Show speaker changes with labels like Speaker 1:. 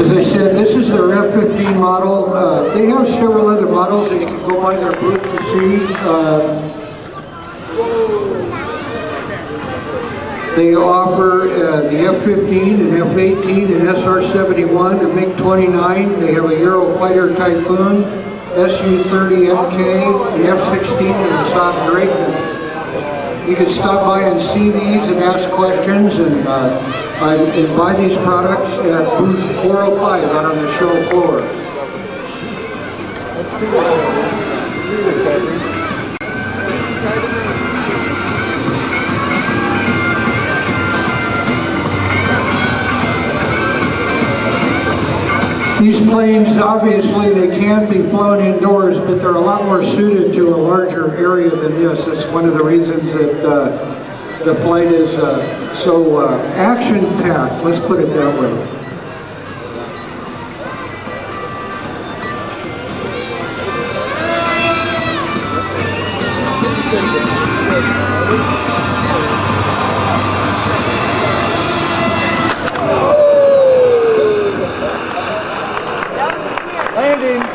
Speaker 1: As I said, this is their F-15 model. Uh, They have several other models that you can go by their booth to see. Uh, They offer uh, the F-15 and F-18 and SR-71, a MiG-29. They have a Eurofighter Typhoon, Su-30MK, an F-16, and a Saab Drake. You can stop by and see these and ask questions and, uh, and buy these products at booth 405 out on the show floor. These planes, obviously, they can be flown indoors, but they're a lot more suited to a larger area than this. That's one of the reasons that uh, the flight is uh, so uh, action-packed, let's put it that way. Landing.